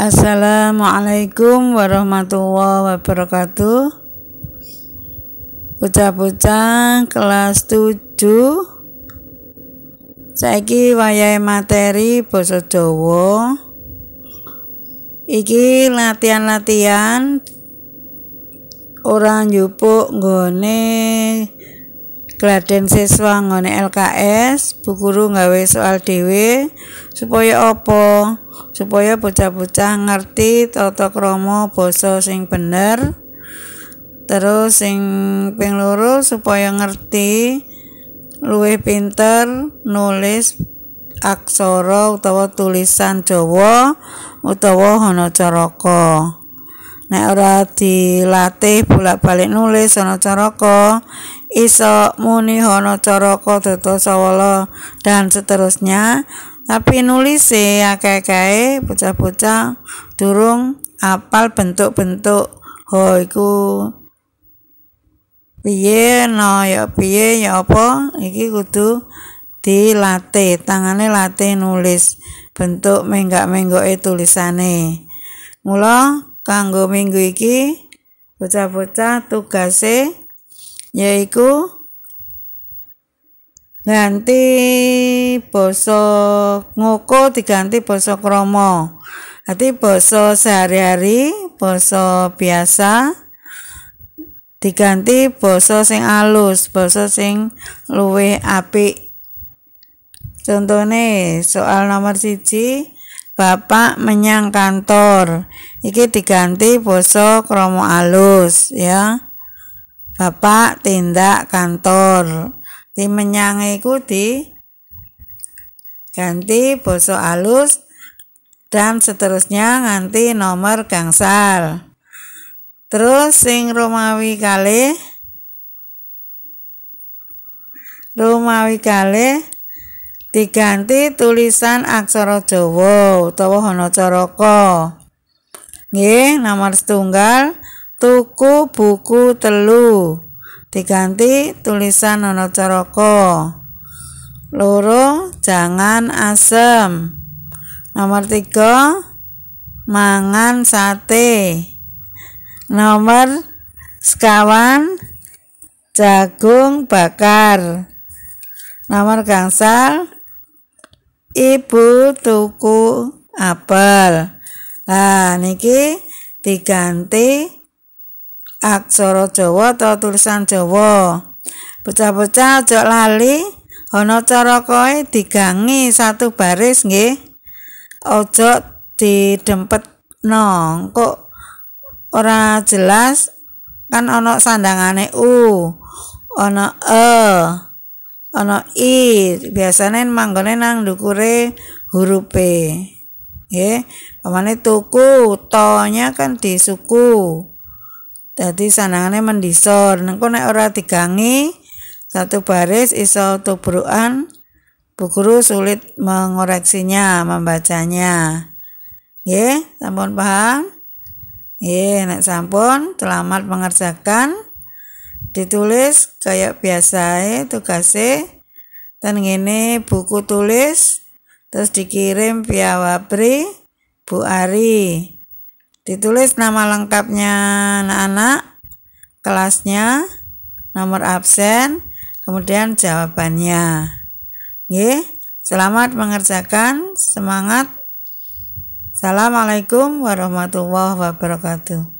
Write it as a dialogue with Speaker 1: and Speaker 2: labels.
Speaker 1: Assalamualaikum warahmatullahi wabarakatuh. Bocah-bocah kelas 7 Saiki wayahe materi basa Jawa. Iki latihan-latihan. Orang njupuk nggone Gladen siswa ngone LKS, Bu Guru nggawe soal dhewe supaya apa? Supaya bocah-bocah ngerti tata krama basa sing bener. Terus sing ping loro supaya ngerti luwih pinter nulis aksara utawa tulisan Jawa utawa ana caraka. Nek ora dilatih bolak-balik nulis ana caraka, iso muni hono caraka tata sawala dan seterusnya. Tapi nulis akeh-akeh bocah-bocah durung apal bentuk-bentuk. Ho iku piye? No ya piye ya apa? Iki kudu dilatih tangane latih nulis bentuk menggak-menggoke tulisane. Mula kanggo minggu iki bocah-bocah tugase yaiku ganti basa ngoko diganti basa krama. Dadi basa sehari-hari, basa biasa diganti basa sing alus, basa sing luwih apik. Contone soal nomor siji Bapak menyang kantor. Iki diganti basa krama alus ya. Bapak tindak kantor. Di menyange iku di ganti basa alus dan seterusnya nganti nomor gangsal. Terus sing Romawi kali Romawi kali diganti tulisan aksara Jawa utawa Hanacaraka. Nggih, nomor setunggal tuku buku telu. Diganti tulisan ana caraka. Loro jangan asem. Nomor tiga mangan sate. Nomor sekawan jagung bakar. Nomor gangsal ibu tuku apel. Nah niki diganti aksara Jawa atau tulisan Jawa. Bocah-bocah aja lali ana cara koe digangi satu baris nggih. Aja didempet no, kok ora jelas kan ana sandangane u, ana e, ana i, biasane manggone nang ndukure huruf p. Nggih, pamane tuku, tonya kan di suku. Dadi sanangane mendisor. Nengko nek ora digangi satu baris iso tubrukan Bu guru sulit mengoreksinya, membacanya. Nggih, sampun paham? Nggih, nek sampun selamat mengerjakan. Ditulis kayak biasa tugase. Dan ngene buku tulis terus dikirim via Wabri Bu Ari. Ditulis nama lengkapnya anak-anak, kelasnya, nomor absen, kemudian jawabannya. Nggih, selamat mengerjakan, semangat. Assalamualaikum warahmatullahi wabarakatuh.